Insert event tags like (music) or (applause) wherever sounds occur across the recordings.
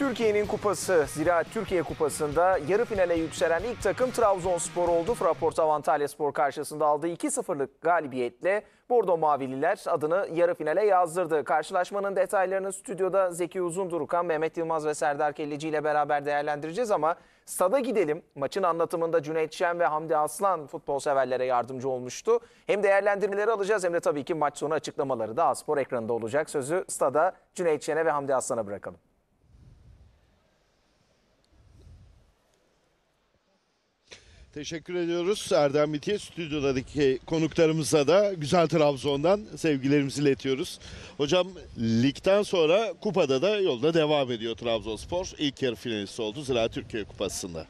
Türkiye'nin kupası Ziraat Türkiye Kupası'nda yarı finale yükselen ilk takım Trabzonspor oldu. Fraport Antalya Spor karşısında aldığı 2-0'lık galibiyetle Bordo Mavililer adını yarı finale yazdırdı. Karşılaşmanın detaylarını stüdyoda Zeki Uzundurukan, Mehmet Yılmaz ve Serdar Kelleci ile beraber değerlendireceğiz ama stada gidelim. Maçın anlatımında Cüneyt Şen ve Hamdi Aslan futbol severlere yardımcı olmuştu. Hem değerlendirmeleri alacağız hem de tabii ki maç sonu açıklamaları da spor ekranında olacak. Sözü stada Cüneyt Şen'e ve Hamdi Aslan'a bırakalım. Teşekkür ediyoruz Erdem Bitiye. Stüdyodaki konuklarımıza da güzel Trabzon'dan sevgilerimizi iletiyoruz. Hocam ligden sonra kupada da yolda devam ediyor Trabzonspor. İlk yarı finalisti oldu Ziraat Türkiye Kupası'nda.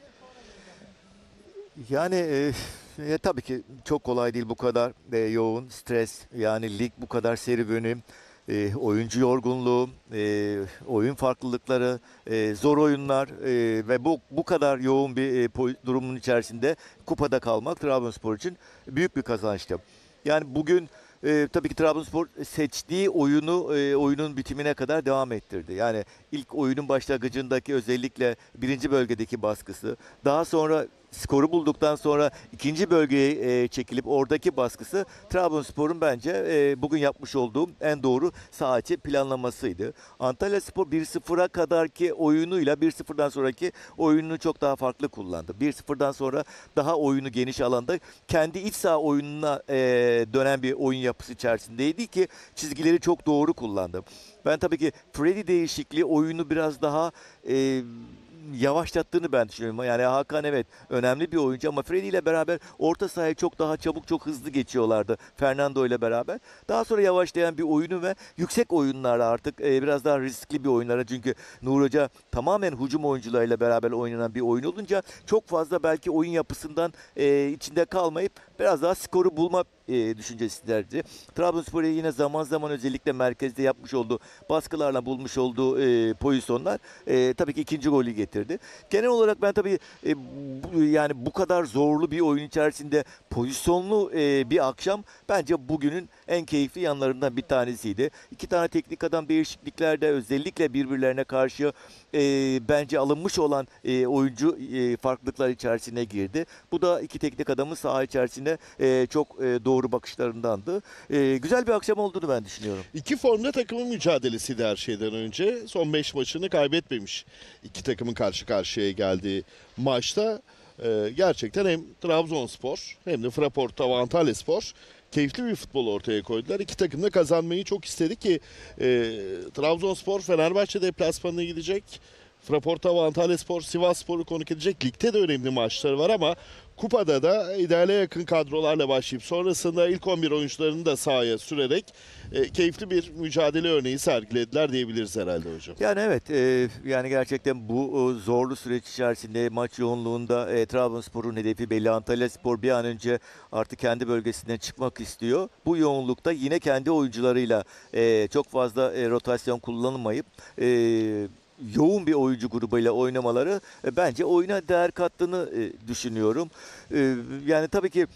Yani e, e, tabii ki çok kolay değil bu kadar e, yoğun stres yani lig bu kadar serüvenim e, oyuncu yorgunluğu, e, oyun farklılıkları, e, zor oyunlar e, ve bu bu kadar yoğun bir e, durumun içerisinde kupada kalmak Trabzonspor için büyük bir kazançtı. Yani bugün e, tabii ki Trabzonspor seçtiği oyunu e, oyunun bitimine kadar devam ettirdi. Yani ilk oyunun başlangıcındaki özellikle birinci bölgedeki baskısı, daha sonra skoru bulduktan sonra ikinci bölgeye e, çekilip oradaki baskısı Trabzonspor'un bence e, bugün yapmış olduğum en doğru saha içi planlamasıydı. Antalya Spor 1-0'a kadarki oyunuyla 1-0'dan sonraki oyununu çok daha farklı kullandı. 1-0'dan sonra daha oyunu geniş alanda kendi iç saha oyununa e, dönen bir oyun yapısı içerisindeydi ki çizgileri çok doğru kullandı. Ben tabii ki Freddy değişikliği oyunu biraz daha e, yavaşlattığını ben düşünüyorum. Yani Hakan evet önemli bir oyuncu ama Freddy ile beraber orta sahaya çok daha çabuk çok hızlı geçiyorlardı Fernando ile beraber. Daha sonra yavaşlayan bir oyunu ve yüksek oyunlarla artık e, biraz daha riskli bir oyunlara çünkü Nur Hoca tamamen hücum oyuncularıyla beraber oynanan bir oyun olunca çok fazla belki oyun yapısından e, içinde kalmayıp biraz daha skoru bulma e, düşüncesilerdi. Trabzonspor'a yine zaman zaman özellikle merkezde yapmış olduğu baskılarla bulmuş olduğu e, pozisyonlar e, tabii ki ikinci golü getirdi. Genel olarak ben tabii e, bu, yani bu kadar zorlu bir oyun içerisinde pozisyonlu e, bir akşam bence bugünün en keyifli yanlarından bir tanesiydi. İki tane teknik adam değişikliklerde özellikle birbirlerine karşı e, bence alınmış olan e, oyuncu e, farklılıklar içerisine girdi. Bu da iki teknik adamın saha içerisinde e, çok e, doğru bakışlarındandı. E, güzel bir akşam olduğunu ben düşünüyorum. İki formda takımın mücadelesiydi her şeyden önce. Son 5 maçını kaybetmemiş. İki takımın karşı karşıya geldiği maçta e, gerçekten hem Trabzonspor hem de Fraporta ve Antalya Spor keyifli bir futbol ortaya koydular. İki takım da kazanmayı çok istedi ki e, Trabzonspor Fenerbahçe deplasmanına gidecek. Fraporta ve Antalya Spor Sivas Spor'u konuk edecek. Ligde de önemli maçları var ama kupada da ideale yakın kadrolarla başlayıp sonrasında ilk 11 oyuncularını da sahaya sürerek e, keyifli bir mücadele örneği sergilediler diyebiliriz herhalde hocam. Yani evet e, yani gerçekten bu e, zorlu süreç içerisinde maç yoğunluğunda e, Trabzonspor'un hedefi belli. Antalya Spor bir an önce artık kendi bölgesinden çıkmak istiyor. Bu yoğunlukta yine kendi oyuncularıyla e, çok fazla e, rotasyon kullanılmayıp e, yoğun bir oyuncu grubuyla oynamaları e, bence oyuna değer kattığını e, düşünüyorum. E, yani tabii ki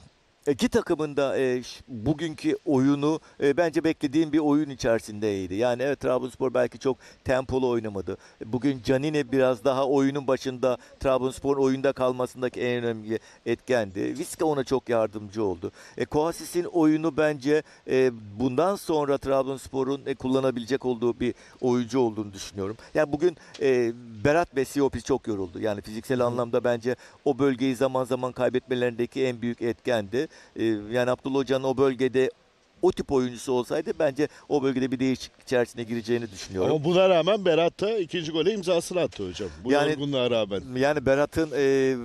iki takımın da e, bugünkü oyunu e, bence beklediğim bir oyun içerisindeydi. Yani evet Trabzonspor belki çok tempolu oynamadı. Bugün Canini biraz daha oyunun başında Trabzonspor'un oyunda kalmasındaki en önemli etkendi. Viska ona çok yardımcı oldu. E, Koasis'in oyunu bence e, bundan sonra Trabzonspor'un e, kullanabilecek olduğu bir oyuncu olduğunu düşünüyorum. Yani bugün e, Berat ve Siopis çok yoruldu. Yani fiziksel anlamda bence o bölgeyi zaman zaman kaybetmelerindeki en büyük etkendi. E, yani Abdullah Hoca'nın o bölgede o tip oyuncusu olsaydı bence o bölgede bir değişiklik içerisine gireceğini düşünüyorum. Ama buna rağmen Berat da ikinci gole imzasını attı hocam. Bu Yani- yorgunluğa rağmen. Yani Berat'ın e,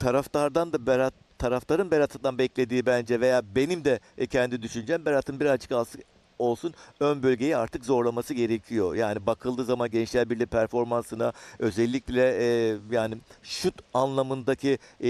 taraftardan da Berat taraftarın Berat'tan beklediği bence veya benim de e, kendi düşüncem Berat'ın birazcık alsı- olsun ön bölgeyi artık zorlaması gerekiyor. Yani bakıldığı zaman Gençler Birliği performansına özellikle e, yani şut anlamındaki e,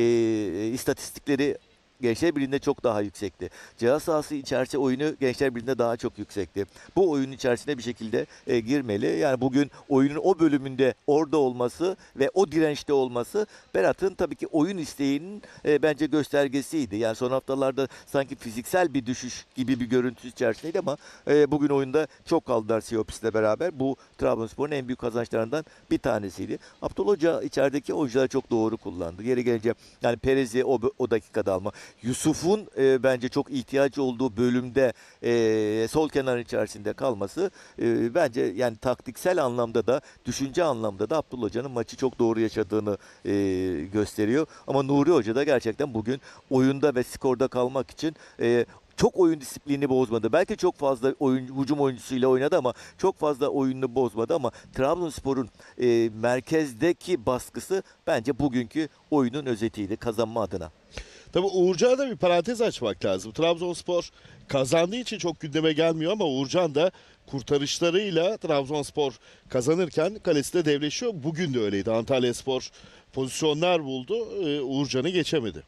istatistikleri Gençler Birliği'nde çok daha yüksekti. Cihaz sahası içerisi oyunu Gençler Birliği'nde daha çok yüksekti. Bu oyun içerisine bir şekilde e, girmeli. Yani bugün oyunun o bölümünde orada olması ve o dirençte olması Berat'ın tabii ki oyun isteğinin e, bence göstergesiydi. Yani son haftalarda sanki fiziksel bir düşüş gibi bir görüntü içerisindeydi ama e, bugün oyunda çok kaldılar Siopis'le beraber. Bu Trabzonspor'un en büyük kazançlarından bir tanesiydi. Abdullah Hoca içerideki oyuncuları çok doğru kullandı. Geri gelince yani Perez'i o, o dakikada alma. Yusuf'un e, bence çok ihtiyacı olduğu bölümde e, sol kenar içerisinde kalması e, bence yani taktiksel anlamda da düşünce anlamda da Abdullah Hoca'nın maçı çok doğru yaşadığını e, gösteriyor. Ama Nuri Hoca da gerçekten bugün oyunda ve skorda kalmak için e, çok oyun disiplini bozmadı. Belki çok fazla oyun, hücum oyuncusuyla oynadı ama çok fazla oyununu bozmadı ama Trabzonspor'un e, merkezdeki baskısı bence bugünkü oyunun özetiydi kazanma adına. Tabii Uğurcan'a da bir parantez açmak lazım. Trabzonspor kazandığı için çok gündeme gelmiyor ama Uğurcan da kurtarışlarıyla Trabzonspor kazanırken kalesinde devleşiyor. Bugün de öyleydi. Antalyaspor pozisyonlar buldu. Ee, Uğurcan'ı geçemedi.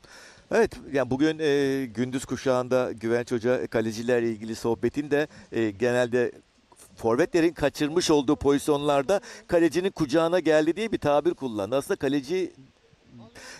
Evet yani bugün e, gündüz kuşağında Güvenç Hoca kalecilerle ilgili sohbetinde e, genelde forvetlerin kaçırmış olduğu pozisyonlarda kalecinin kucağına geldi diye bir tabir kullandı. Aslında kaleci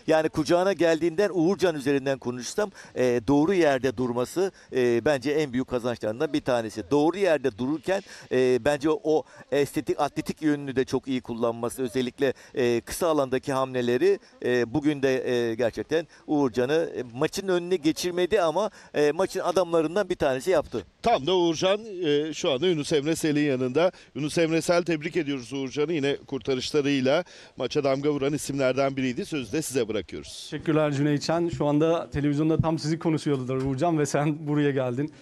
yani kucağına geldiğinden Uğurcan üzerinden konuşsam e, doğru yerde durması e, bence en büyük kazançlarından bir tanesi. Doğru yerde dururken e, bence o estetik atletik yönünü de çok iyi kullanması özellikle e, kısa alandaki hamleleri e, bugün de e, gerçekten Uğurcan'ı e, maçın önüne geçirmedi ama e, maçın adamlarından bir tanesi yaptı. Tam da Uğurcan e, şu anda Yunus Emre Sel'in yanında. Yunus Emre Sel tebrik ediyoruz Uğurcan'ı yine kurtarışlarıyla maça damga vuran isimlerden biriydi. Sözü de size bırakıyoruz. Teşekkürler Cüneytçen. Şu anda televizyonda tam sizi konuşuyordular Uğurcan ve sen buraya geldin.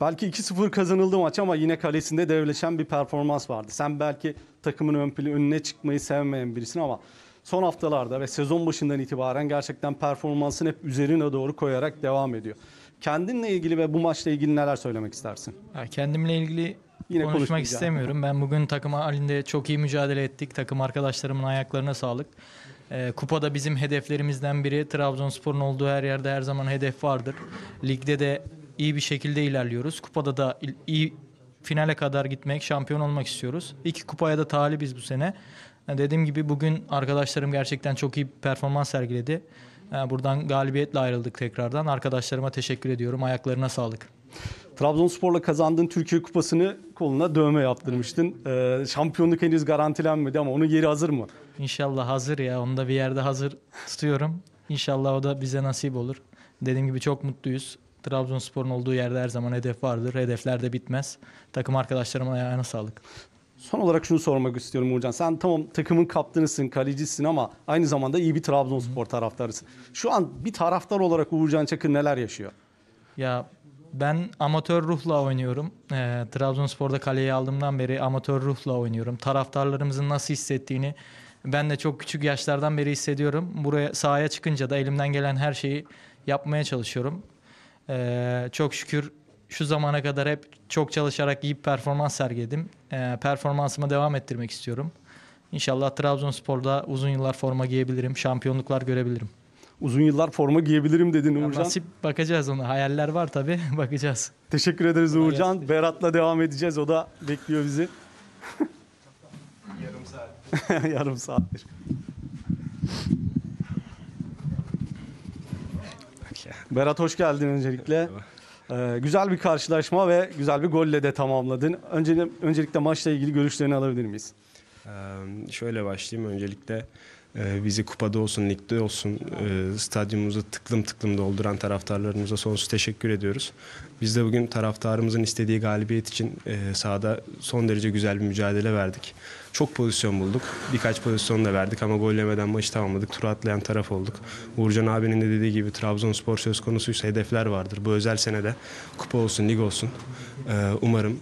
Belki 2-0 kazanıldı maç ama yine kalesinde devleşen bir performans vardı. Sen belki takımın ön pli- önüne çıkmayı sevmeyen birisin ama son haftalarda ve sezon başından itibaren gerçekten performansın hep üzerine doğru koyarak devam ediyor. Kendinle ilgili ve bu maçla ilgili neler söylemek istersin? Ya kendimle ilgili Yine konuşmak konuşmayacağım. istemiyorum. Ben bugün takım halinde çok iyi mücadele ettik. Takım arkadaşlarımın ayaklarına sağlık. Ee, kupada bizim hedeflerimizden biri. Trabzonspor'un olduğu her yerde her zaman hedef vardır. Ligde de iyi bir şekilde ilerliyoruz. Kupada da il- iyi finale kadar gitmek, şampiyon olmak istiyoruz. İki kupaya da talibiz bu sene. Dediğim gibi bugün arkadaşlarım gerçekten çok iyi performans sergiledi. Buradan galibiyetle ayrıldık tekrardan. Arkadaşlarıma teşekkür ediyorum. Ayaklarına sağlık. Trabzonspor'la kazandığın Türkiye Kupası'nı koluna dövme yaptırmıştın. Ee, şampiyonluk henüz garantilenmedi ama onun yeri hazır mı? İnşallah hazır ya. Onu da bir yerde hazır tutuyorum. İnşallah o da bize nasip olur. Dediğim gibi çok mutluyuz. Trabzonspor'un olduğu yerde her zaman hedef vardır. Hedefler de bitmez. Takım arkadaşlarımın ayağına sağlık. Son olarak şunu sormak istiyorum Uğurcan. Sen tamam takımın kaptanısın, kalecisin ama aynı zamanda iyi bir Trabzonspor taraftarısın. Şu an bir taraftar olarak Uğurcan Çakır neler yaşıyor? Ya ben amatör ruhla oynuyorum. Ee, Trabzonspor'da kaleyi aldığımdan beri amatör ruhla oynuyorum. Taraftarlarımızın nasıl hissettiğini ben de çok küçük yaşlardan beri hissediyorum. Buraya sahaya çıkınca da elimden gelen her şeyi yapmaya çalışıyorum. Ee, çok şükür şu zamana kadar hep çok çalışarak iyi bir performans sergiledim. Ee, performansımı devam ettirmek istiyorum. İnşallah Trabzonspor'da uzun yıllar forma giyebilirim, şampiyonluklar görebilirim. Uzun yıllar forma giyebilirim dedin Uğurcan. Nasip bakacağız ona. Hayaller var tabii, (laughs) bakacağız. Teşekkür ederiz Uğurcan. Berat'la devam edeceğiz. O da bekliyor bizi. Yarım saat. (laughs) Yarım saattir. Berat hoş geldin öncelikle. Ee, güzel bir karşılaşma ve güzel bir golle de tamamladın. Önce, öncelikle maçla ilgili görüşlerini alabilir miyiz? Ee, Şöyle başlayayım. Öncelikle bizi kupada olsun, ligde olsun e, stadyumumuzu tıklım tıklım dolduran taraftarlarımıza sonsuz teşekkür ediyoruz. Biz de bugün taraftarımızın istediği galibiyet için e, sahada son derece güzel bir mücadele verdik. Çok pozisyon bulduk. Birkaç pozisyon da verdik ama gol yemeden maçı tamamladık. Tur atlayan taraf olduk. Uğurcan abinin de dediği gibi Trabzonspor söz konusuysa hedefler vardır. Bu özel senede kupa olsun, lig olsun. e, Umarım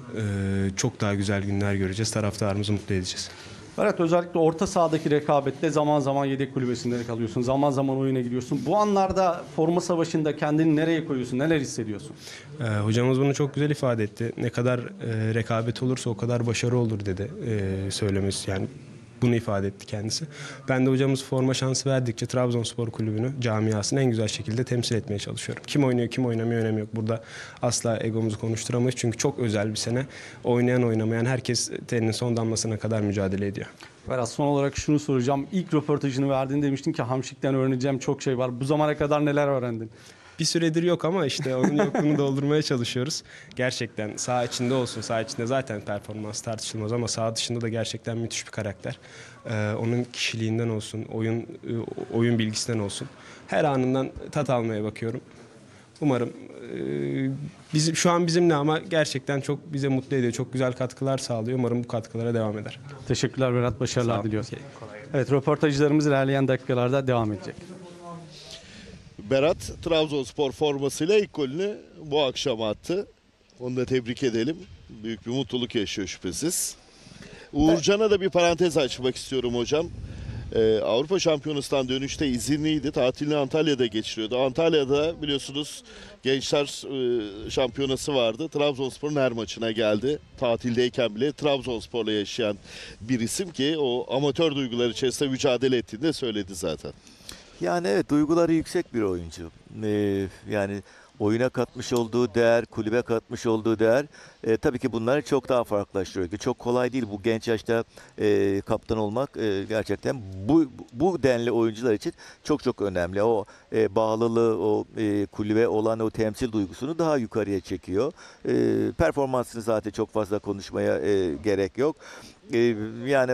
çok daha güzel günler göreceğiz. Taraftarımızı mutlu edeceğiz. Berat özellikle orta sahadaki rekabette zaman zaman yedek kulübesinde kalıyorsun. Zaman zaman oyuna giriyorsun. Bu anlarda forma savaşında kendini nereye koyuyorsun? Neler hissediyorsun? Ee, hocamız bunu çok güzel ifade etti. Ne kadar e, rekabet olursa o kadar başarı olur dedi e, söylemesi. Yani bunu ifade etti kendisi. Ben de hocamız forma şansı verdikçe Trabzonspor Kulübü'nü, camiasını en güzel şekilde temsil etmeye çalışıyorum. Kim oynuyor, kim oynamıyor önemi yok. Burada asla egomuzu konuşturamayız çünkü çok özel bir sene. Oynayan oynamayan herkes teninin son damlasına kadar mücadele ediyor. Berat son olarak şunu soracağım. İlk röportajını verdiğinde demiştin ki Hamşik'ten öğreneceğim çok şey var. Bu zamana kadar neler öğrendin? Bir süredir yok ama işte onun yokluğunu (laughs) doldurmaya çalışıyoruz. Gerçekten sağ içinde olsun, sağ içinde zaten performans tartışılmaz ama sağ dışında da gerçekten müthiş bir karakter. Ee, onun kişiliğinden olsun, oyun e, oyun bilgisinden olsun. Her anından tat almaya bakıyorum. Umarım e, bizim şu an bizimle ama gerçekten çok bize mutlu ediyor. Çok güzel katkılar sağlıyor. Umarım bu katkılara devam eder. Teşekkürler Berat. Başarılar diliyoruz. Evet röportajlarımız ilerleyen dakikalarda devam edecek. Berat Trabzonspor formasıyla ilk golünü bu akşam attı. Onu da tebrik edelim. Büyük bir mutluluk yaşıyor şüphesiz. Uğurcan'a da bir parantez açmak istiyorum hocam. Ee, Avrupa Şampiyonası'ndan dönüşte izinliydi. Tatilini Antalya'da geçiriyordu. Antalya'da biliyorsunuz Gençler e, Şampiyonası vardı. Trabzonspor'un her maçına geldi. Tatildeyken bile Trabzonspor'la yaşayan bir isim ki o amatör duygular içerisinde mücadele ettiğini de söyledi zaten. Yani evet duyguları yüksek bir oyuncu. Ee, yani oyuna katmış olduğu değer, kulübe katmış olduğu değer e, tabii ki bunları çok daha farklılaştırıyor. Çok kolay değil bu genç yaşta e, kaptan olmak e, gerçekten bu bu denli oyuncular için çok çok önemli. O e, bağlılığı, o e, kulübe olan o temsil duygusunu daha yukarıya çekiyor. E, performansını zaten çok fazla konuşmaya e, gerek yok. E, yani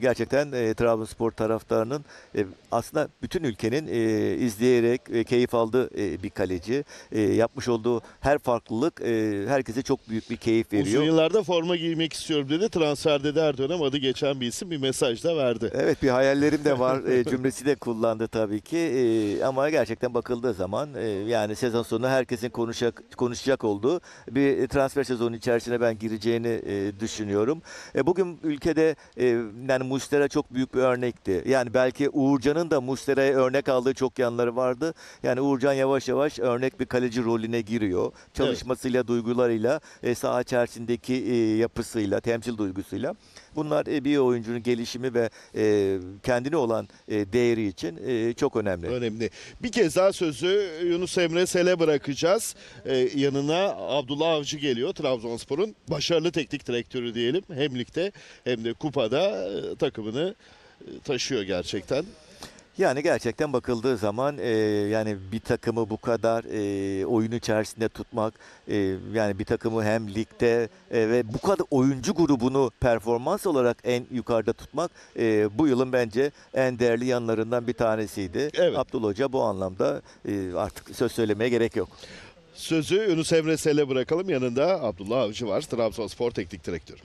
gerçekten e, Trabzonspor taraftarının e, aslında bütün ülkenin e, izleyerek e, keyif aldığı e, bir kaleci. E, yapmış olduğu her farklılık e, herkese çok büyük bir keyif veriyor. Uzun yıllarda forma giymek istiyorum dedi. Transferde de her dönem adı geçen bir isim bir mesaj da verdi. Evet bir hayallerim de var e, (laughs) cümlesi de kullandı tabii ki E, ama gerçekten bakıldığı zaman e, yani sezon sonu herkesin konuşacak konuşacak olduğu bir transfer sezonu içerisine ben gireceğini e, düşünüyorum. E, bugün ülkede e, yani Mustera çok büyük bir örnekti. Yani belki Uğurcan'ın da Mustera'ya örnek aldığı çok yanları vardı. Yani Uğurcan yavaş yavaş örnek bir kaleci rolüne giriyor. Çalışmasıyla, duygularıyla, e, saha içerisindeki e, yapısıyla, temsil duygusuyla. Bunlar e, bir oyuncunun gelişimi ve e, kendine olan e, değeri için e, çok önemli. Önemli. Bir kez daha sözü Yunus Emre Sel'e bırakacağız. Ee, yanına Abdullah Avcı geliyor Trabzonspor'un. Başarılı teknik direktörü diyelim. Hem ligde hem de kupada e, takımını e, taşıyor gerçekten. Yani gerçekten bakıldığı zaman e, yani bir takımı bu kadar e, oyun içerisinde tutmak e, yani bir takımı hem ligde e, ve bu kadar oyuncu grubunu performans olarak en yukarıda tutmak e, bu yılın bence en değerli yanlarından bir tanesiydi. Evet. Abdullah Hoca bu anlamda e, artık söz söylemeye gerek yok. Sözü Yunus Emre Sel'e bırakalım. Yanında Abdullah Avcı var. Trabzonspor teknik direktörü.